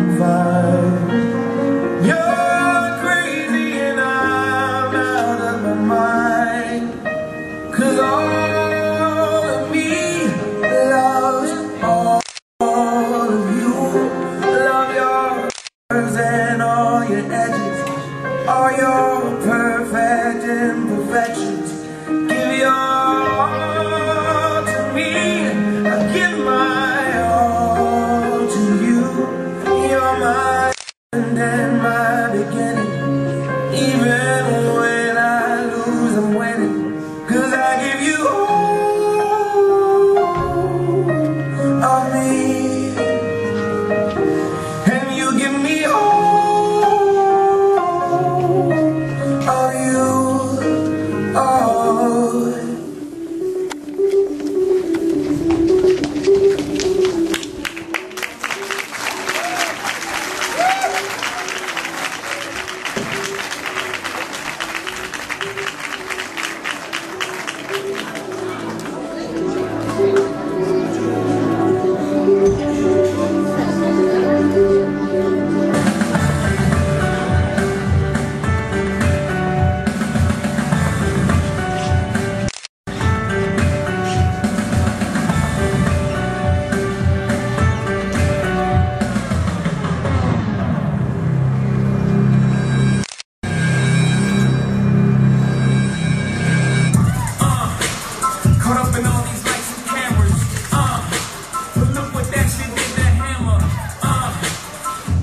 invite Even when I lose, I'm Cause I give you all of me. And you give me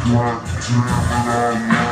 Black Gemini.